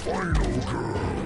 Final girl.